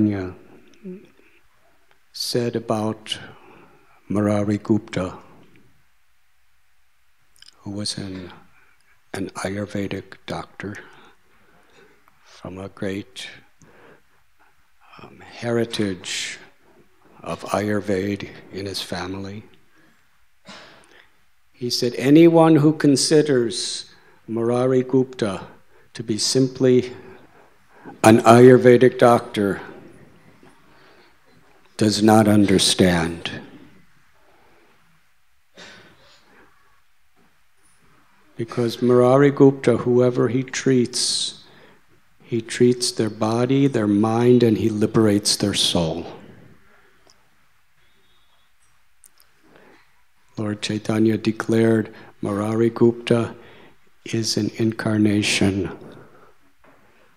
Chaitanya said about Murari Gupta, who was an, an Ayurvedic doctor from a great um, heritage of Ayurveda in his family. He said, Anyone who considers Murari Gupta to be simply an Ayurvedic doctor does not understand. Because Murari Gupta, whoever he treats, he treats their body, their mind, and he liberates their soul. Lord Chaitanya declared Murari Gupta is an incarnation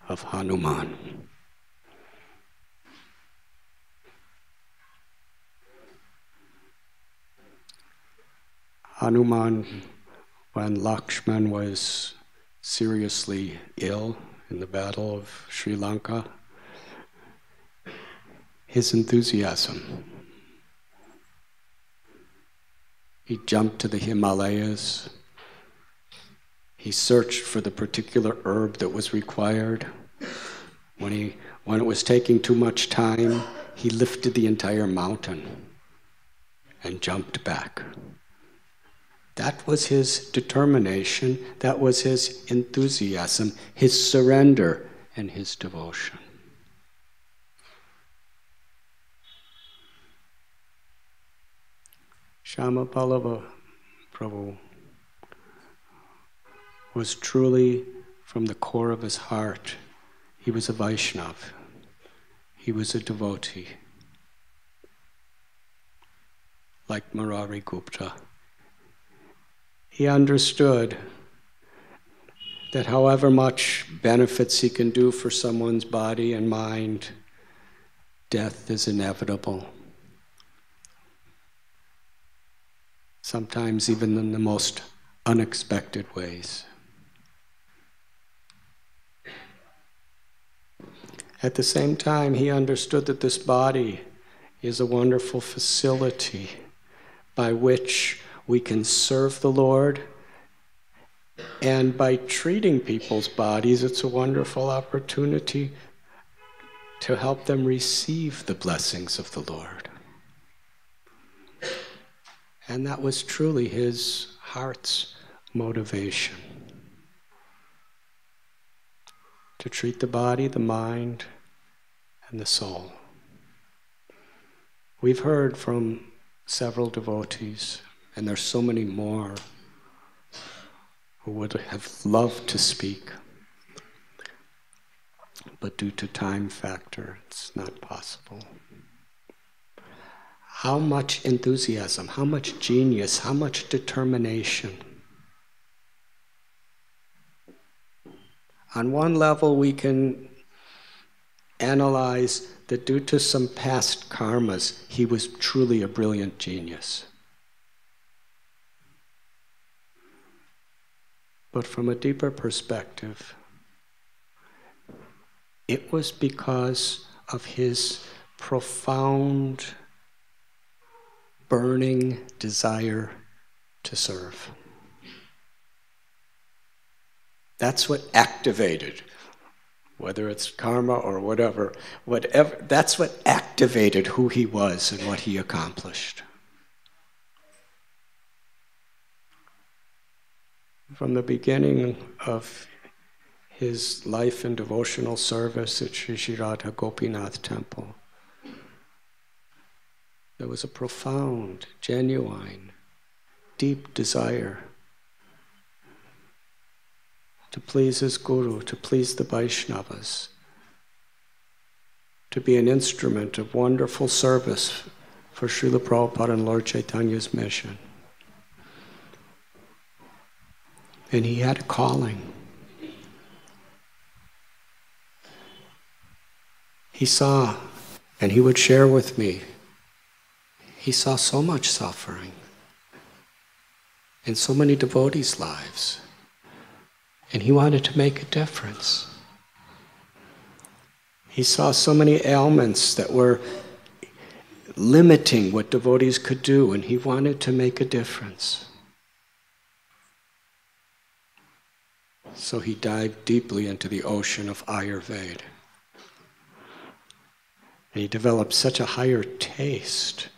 of Hanuman. Hanuman, when Lakshman was seriously ill in the battle of Sri Lanka, his enthusiasm. He jumped to the Himalayas. He searched for the particular herb that was required. When, he, when it was taking too much time, he lifted the entire mountain and jumped back. That was his determination, that was his enthusiasm, his surrender, and his devotion. Shyama Vallabha Prabhu was truly from the core of his heart, he was a Vaishnav, he was a devotee, like Murari Gupta he understood that however much benefits he can do for someone's body and mind, death is inevitable. Sometimes, even in the most unexpected ways. At the same time, he understood that this body is a wonderful facility by which we can serve the Lord. And by treating people's bodies, it's a wonderful opportunity to help them receive the blessings of the Lord. And that was truly his heart's motivation to treat the body, the mind, and the soul. We've heard from several devotees and there's so many more who would have loved to speak. But due to time factor, it's not possible. How much enthusiasm, how much genius, how much determination. On one level, we can analyze that due to some past karmas, he was truly a brilliant genius. But from a deeper perspective, it was because of his profound, burning desire to serve. That's what activated, whether it's karma or whatever, whatever, that's what activated who he was and what he accomplished. From the beginning of his life and devotional service at Sri Sri Radha Gopinath Temple. There was a profound, genuine, deep desire to please his guru, to please the Vaishnavas, to be an instrument of wonderful service for Srila Prabhupada and Lord Chaitanya's mission. And he had a calling. He saw, and he would share with me, he saw so much suffering in so many devotees' lives, and he wanted to make a difference. He saw so many ailments that were limiting what devotees could do, and he wanted to make a difference. So he dived deeply into the ocean of Ayurveda. And he developed such a higher taste,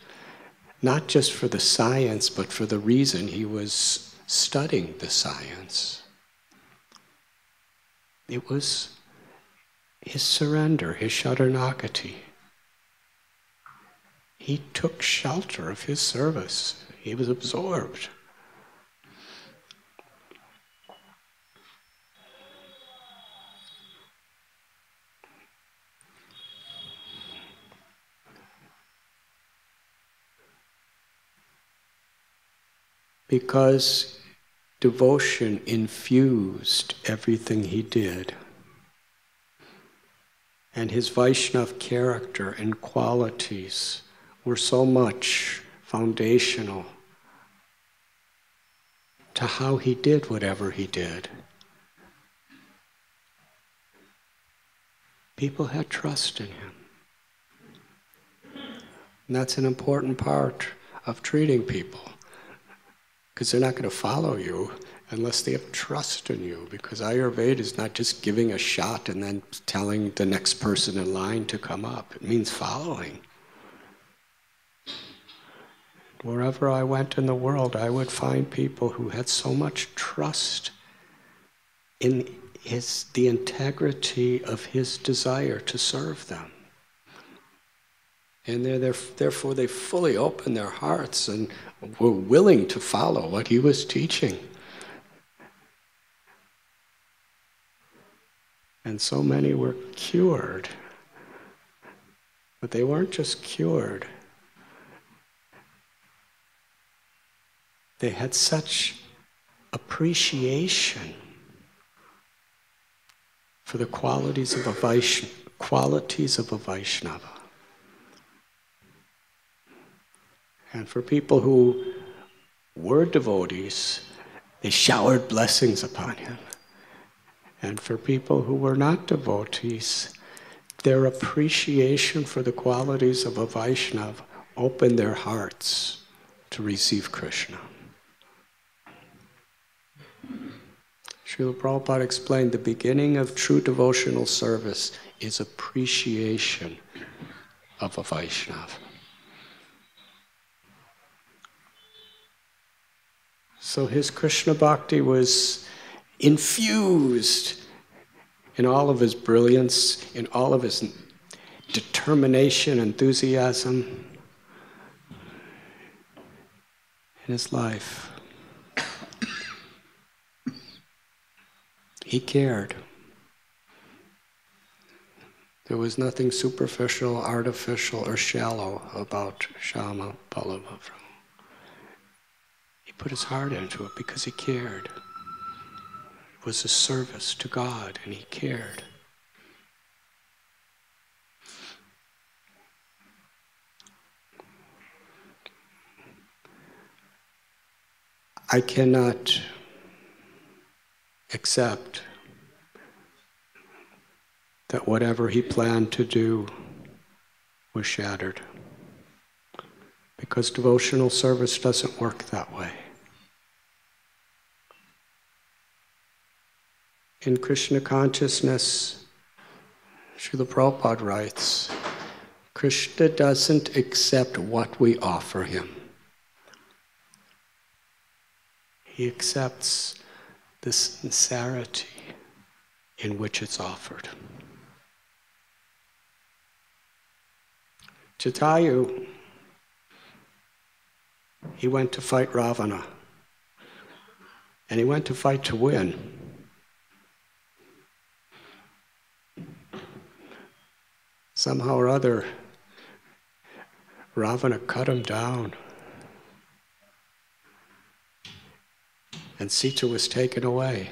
not just for the science, but for the reason he was studying the science. It was his surrender, his sharanagati. He took shelter of his service. He was absorbed. Because devotion infused everything he did. And his Vaishnav character and qualities were so much foundational to how he did whatever he did. People had trust in him. And that's an important part of treating people because they're not going to follow you unless they have trust in you. Because Ayurveda is not just giving a shot and then telling the next person in line to come up, it means following. Wherever I went in the world, I would find people who had so much trust in his, the integrity of his desire to serve them. And they're, therefore, they fully opened their hearts and were willing to follow what he was teaching. And so many were cured. But they weren't just cured, they had such appreciation for the qualities of a Vaishnava, qualities of a Vaishnava. And for people who were devotees, they showered blessings upon him. And for people who were not devotees, their appreciation for the qualities of a Vaishnav opened their hearts to receive Krishna. Srila Prabhupada explained the beginning of true devotional service is appreciation of a Vaishnav. So his Krishna bhakti was infused in all of his brilliance, in all of his determination, enthusiasm, in his life. He cared. There was nothing superficial, artificial, or shallow about Shyama Vallabha put his heart into it because he cared. It was a service to God and he cared. I cannot accept that whatever he planned to do was shattered. Because devotional service doesn't work that way. In Krishna consciousness, Srila Prabhupada writes, Krishna doesn't accept what we offer him. He accepts the sincerity in which it's offered. Jatayu, he went to fight Ravana. And he went to fight to win. Somehow or other, Ravana cut him down. And Sita was taken away.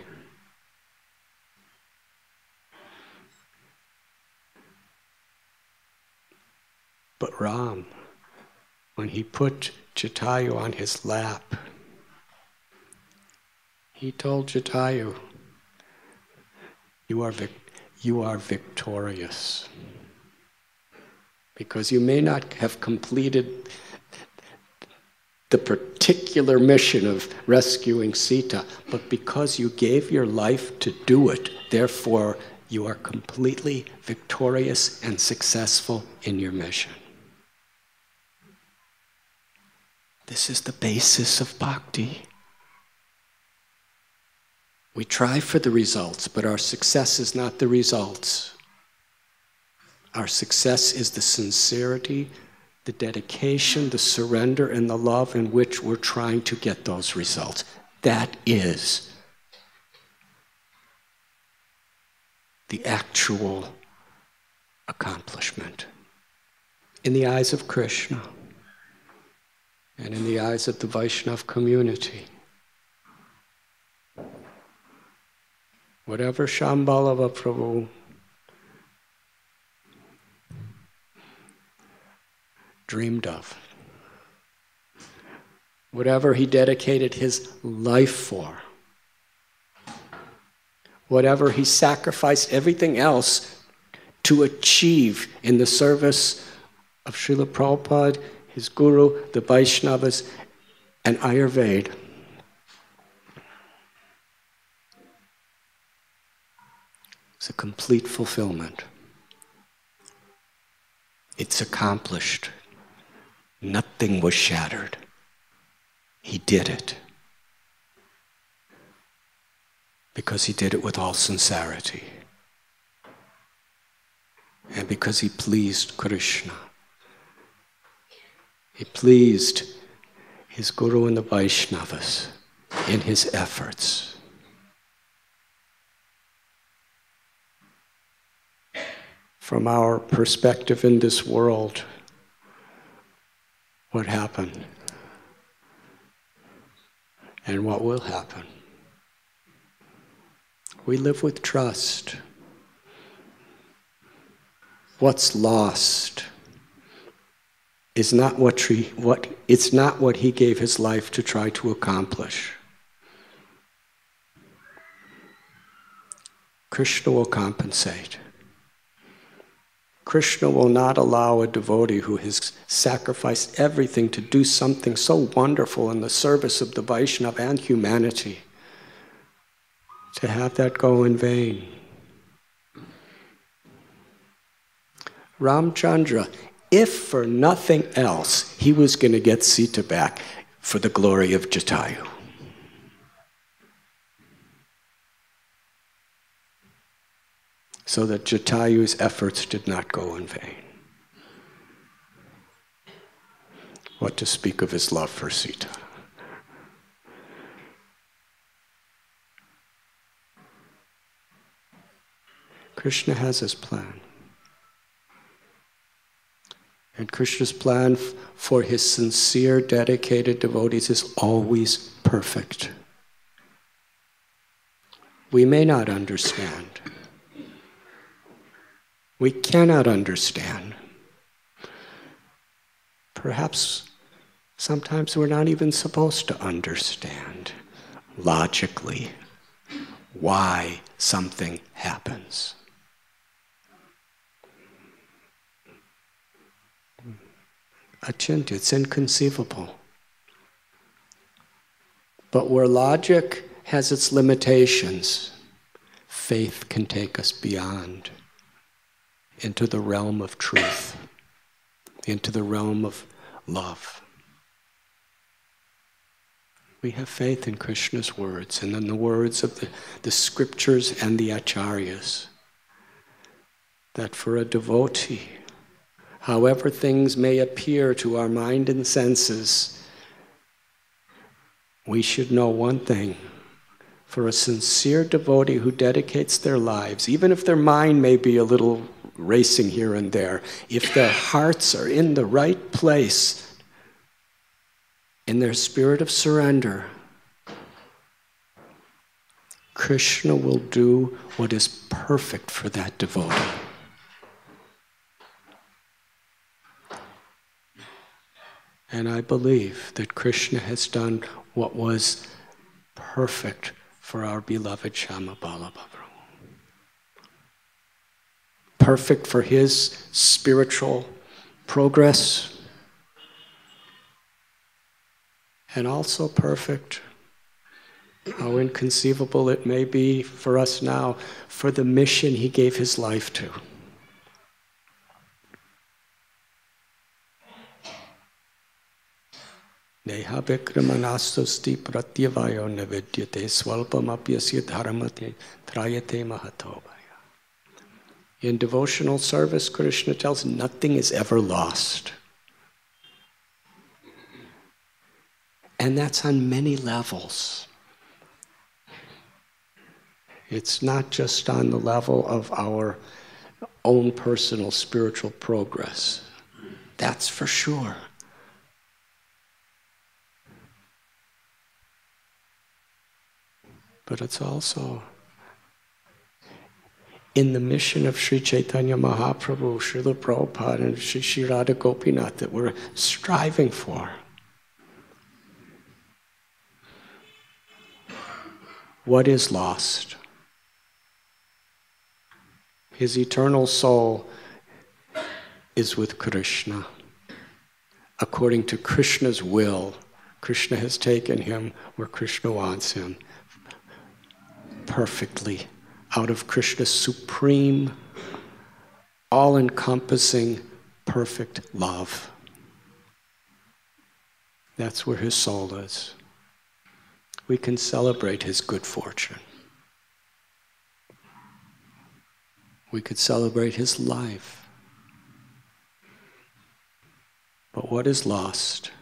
But Ram, when he put Jatayu on his lap, he told Jatayu, you are, you are victorious. Because you may not have completed the particular mission of rescuing Sita, but because you gave your life to do it, therefore you are completely victorious and successful in your mission. This is the basis of bhakti. We try for the results, but our success is not the results. Our success is the sincerity, the dedication, the surrender, and the love in which we're trying to get those results. That is the actual accomplishment in the eyes of Krishna and in the eyes of the Vaishnav community. Whatever Shyama Vallabha Prabhu dreamed of, whatever he dedicated his life for, whatever he sacrificed everything else to achieve in the service of Srila Prabhupada, his guru, the Vaishnavas, and Ayurveda. It's a complete fulfillment. It's accomplished. Nothing was shattered. He did it. Because he did it with all sincerity. And because he pleased Krishna. He pleased his Guru and the Vaishnavas in his efforts. from our perspective in this world, what happened and what will happen. We live with trust. What's lost is not what, he, what it's not what he gave his life to try to accomplish. Krishna will compensate. Krishna will not allow a devotee who has sacrificed everything to do something so wonderful in the service of the Vaishnava and humanity to have that go in vain. Ramchandra, if for nothing else, he was going to get Sita back for the glory of Jatayu. So that Jatayu's efforts did not go in vain. What to speak of his love for Sita. Krishna has his plan. And Krishna's plan for his sincere, dedicated devotees is always perfect. We may not understand we cannot understand. Perhaps sometimes we're not even supposed to understand logically why something happens. Achintya, it's inconceivable. But where logic has its limitations, faith can take us beyond into the realm of truth, into the realm of love. We have faith in Krishna's words and in the words of the, the scriptures and the acharyas. That for a devotee, however things may appear to our mind and senses, we should know one thing. For a sincere devotee who dedicates their lives, even if their mind may be a little racing here and there, if their hearts are in the right place, in their spirit of surrender, Krishna will do what is perfect for that devotee. And I believe that Krishna has done what was perfect for our beloved Shama Balabhadra perfect for his spiritual progress and also perfect. How inconceivable it may be for us now, for the mission he gave his life to. Neha pratyavayo dharmate trayate mahatobaya. In devotional service, Krishna tells nothing is ever lost. And that's on many levels. It's not just on the level of our own personal spiritual progress. That's for sure. But it's also in the mission of Sri Chaitanya Mahaprabhu, Srila Prabhupada, and Sri, Sri Radha Gopinath that we're striving for. What is lost? His eternal soul is with Krishna. According to Krishna's will, Krishna has taken him where Krishna wants him perfectly out of Krishna's supreme, all encompassing, perfect love. That's where his soul is. We can celebrate his good fortune. We could celebrate his life. But what is lost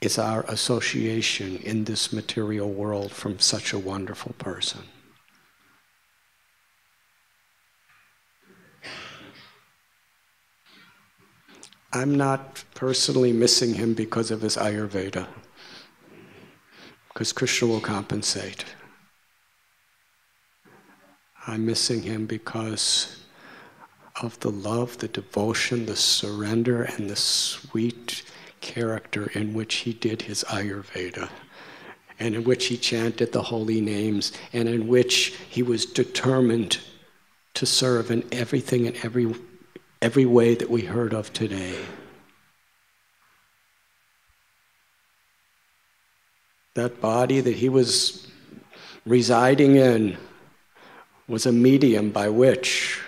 is our association in this material world from such a wonderful person. I'm not personally missing him because of his Ayurveda, because Krishna will compensate. I'm missing him because of the love, the devotion, the surrender, and the sweet character in which he did his Ayurveda, and in which he chanted the holy names, and in which he was determined to serve in everything and every, every way that we heard of today. That body that he was residing in was a medium by which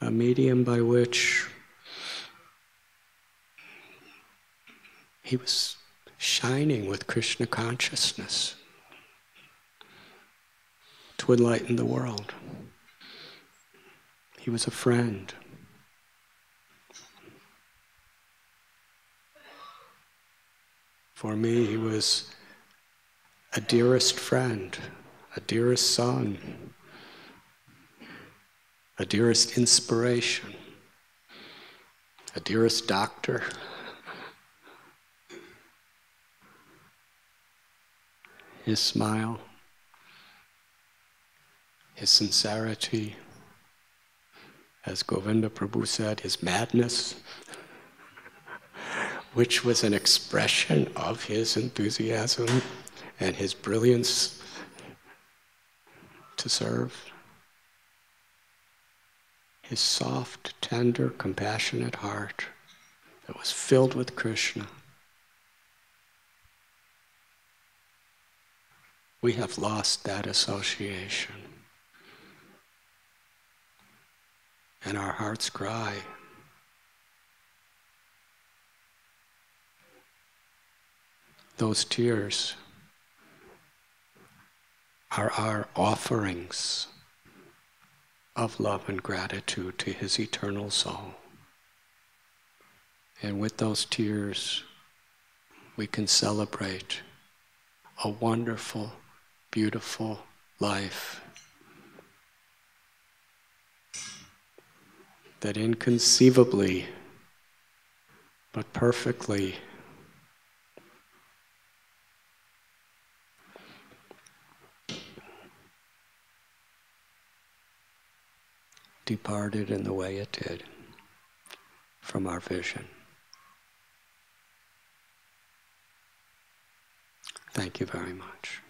a medium by which he was shining with Krishna consciousness to enlighten the world. He was a friend. For me, he was a dearest friend, a dearest son, a dearest inspiration, a dearest doctor. His smile, his sincerity, as Govinda Prabhu said, his madness, which was an expression of his enthusiasm and his brilliance to serve his soft, tender, compassionate heart that was filled with Krishna. We have lost that association. And our hearts cry. Those tears are our offerings of love and gratitude to his eternal soul. And with those tears, we can celebrate a wonderful, beautiful life that inconceivably, but perfectly, departed in the way it did from our vision. Thank you very much.